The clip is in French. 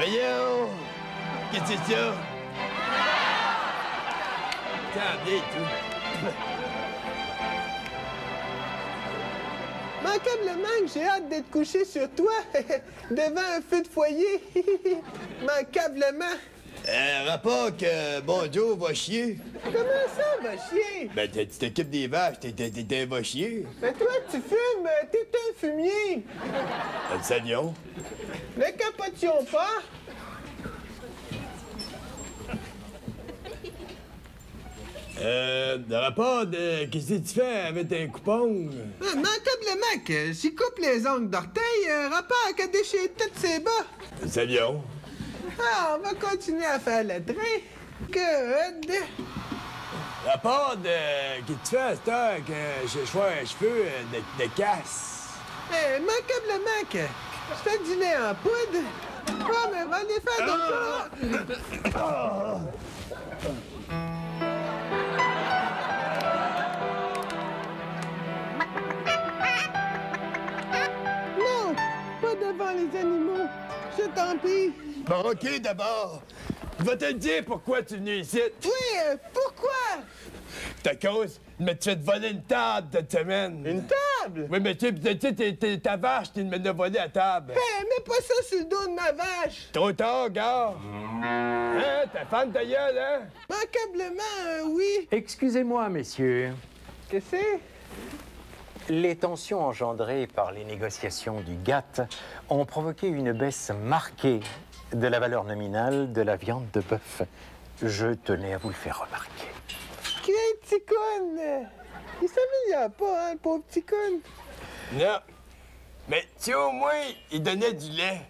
Qu'est-ce que c'est ça? T'en viens, toi. Mancablement que j'ai hâte d'être couché sur toi, devant un feu de foyer. Mancablement. Euh, rapport que bon Joe va chier. Comment ça, va chier? Ben, tu t'occupes des vaches, t'es- t'es t'es un va chier. Mais toi, tu fumes, t'es un fumier. Le salion. Ne capotions pas. Euh, rapport de. Qu'est-ce que tu fais avec un coupon? Ah, Mancablement que j'y coupe les ongles d'orteil, euh, rapport qu'à déchirer toutes ses bas. Le salion. Ah, on va continuer à faire le train. Que de... Rapport de. Qu'est-ce que tu fais à cette heure que je choisis un cheveu euh, de, de casse? Eh, Mancablement que je fais lait en poudre. Ah, mais va les faire donc ça. Non, pas devant les animaux. Je t'en prie. Bon, OK, d'abord. Je vais te dire pourquoi tu es venu ici. Oui, euh, pourquoi? Ta cause, mais tu te voler une table cette semaine. Une table? Oui, mais tu sais, ta vache, tu me l'as volée à table. Eh, mets pas ça sur le dos de ma vache. Trop tard, gars. Hein, ta femme ta gueule, hein? Mancablement, euh, oui. Excusez-moi, messieurs. Qu'est-ce que c'est? Les tensions engendrées par les négociations du GATT ont provoqué une baisse marquée de la valeur nominale de la viande de bœuf. Je tenais à vous le faire remarquer. Quel petit con! Il s'améliore pas, hein, le pauvre petit con. Non. Mais tu sais, au moins, il donnait du lait.